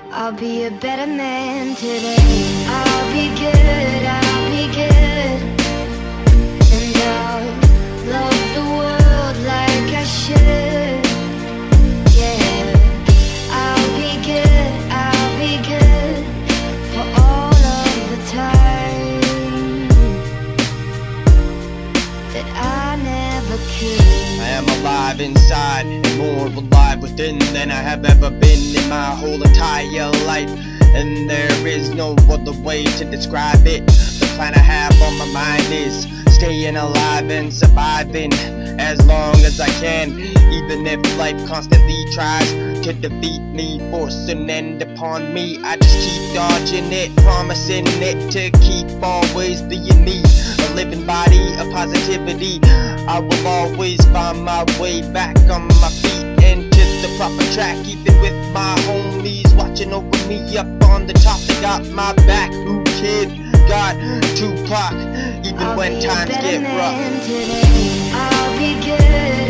I'll be a better man today. I'll be good, I'll be good. I am alive inside and more alive within than I have ever been in my whole entire life. And there is no other way to describe it. The plan I have on my mind is staying alive and surviving as long as I can. Even if life constantly tries to defeat me, force an end upon me, I just keep dodging it, promising it to keep always being me. A living body of positivity. I will always find my way back on my feet and into the proper track, even with my homies watching over me up on the top. They got my back. Who kid? Got Tupac. Even I'll when times get rough. I'll be good,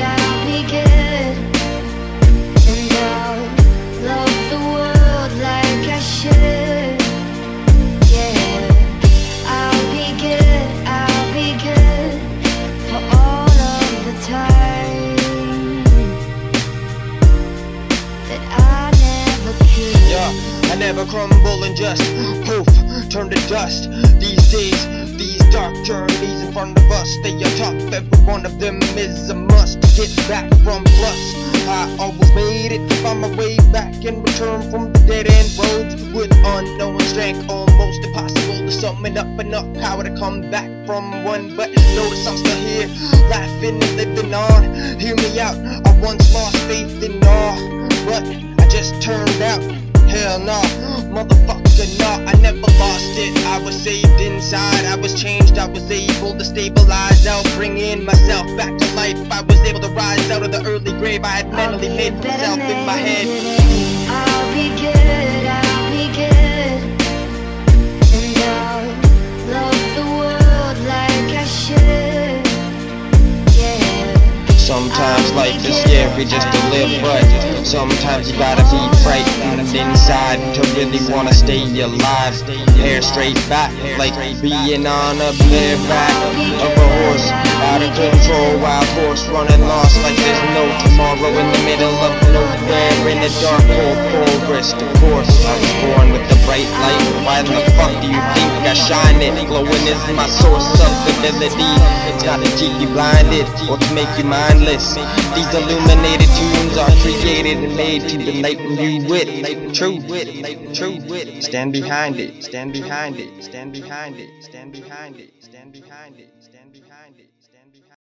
that I never could. Yeah, I never crumble and just poof, turn to dust. These days, these dark journeys in front of us, they are tough. Every one of them is a must. Get back from plus. I always made it, find my way back and return from the dead end roads with unknown strength. Almost impossible to summon up enough power to come back from one. But notice I'm still here, laughing and living on. Hear me out, I once lost faith in all, I just turned out. Hell no, motherfucker, no, I never lost it. I was saved inside, I was changed, I was able to stabilize out, bring in myself back to life. I was able to rise out of the early grave I had mentally made myself in my head. I'll be good, I'll be good. And I'll love the world like I should. Yeah. Sometimes life is scary just to live, but sometimes you gotta be frightened inside to really wanna stay alive. Hair straight back, like being on a bareback of a horse. Out of control, wild horse running lost like there's no tomorrow in the middle of nowhere in the dark, cold forest. Of course, I was born with the bright light. Why the fuck do you I shine it? Glowing is my source of ability. It's not to keep you blinded or to make you mindless. These illuminated tunes are created and made to enlighten you with truth. Truth. Stand behind it. Stand behind it. Stand behind it. Stand behind it. Stand behind it. Stand behind it. Stand behind it.